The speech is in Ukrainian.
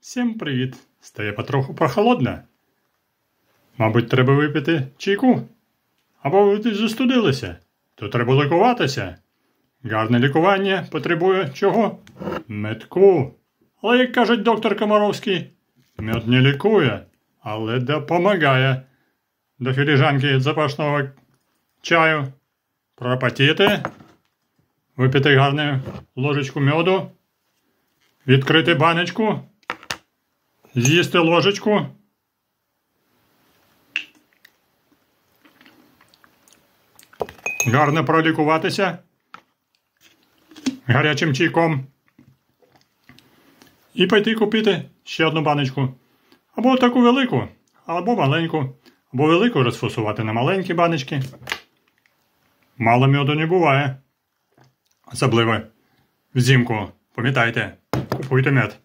Всім привіт! Стає потроху прохолодно. Мабуть, треба випити чайку. Або ви застудилися, то треба лікуватися. Гарне лікування потребує чого? Метку. Але, як каже доктор Комаровський, мед не лікує, але допомагає. До філіжанки запашного чаю пропотіти, випити гарну ложечку меду, відкрити баночку, з'їсти ложечку. Гарно пролікуватися гарячим чайком. І пойти купити ще одну баночку. Або таку велику, або маленьку, або велику розфасувати на маленькі баночки. Мало мьоду не буває. Особливо взимку. Пам'ятайте, купуйте мед.